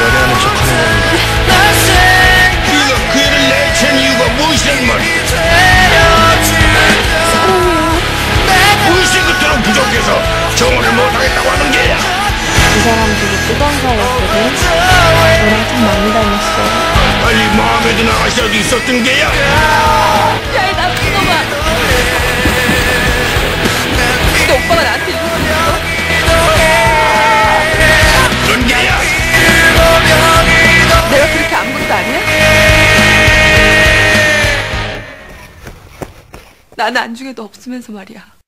연애하는 척하는 네가 그 애를 내치는 이유가 무엇이란 말이야? 무엇이 그토록 부족해서 정원을 못하겠다고 하는 게야? 이 사람 되게 뜨거운 사이였거든. 너랑 참 많이 다녔어. 빨리 마음에 드는 아가씨라도 있었던 게야? 나는 안중에도 없으면서 말이야